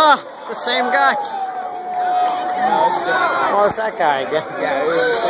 Oh, the same guy. Oh, it's oh, that guy again. Yeah.